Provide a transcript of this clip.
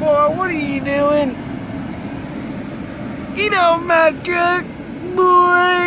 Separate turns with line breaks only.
Boy, what are you doing? You know, my truck, boy!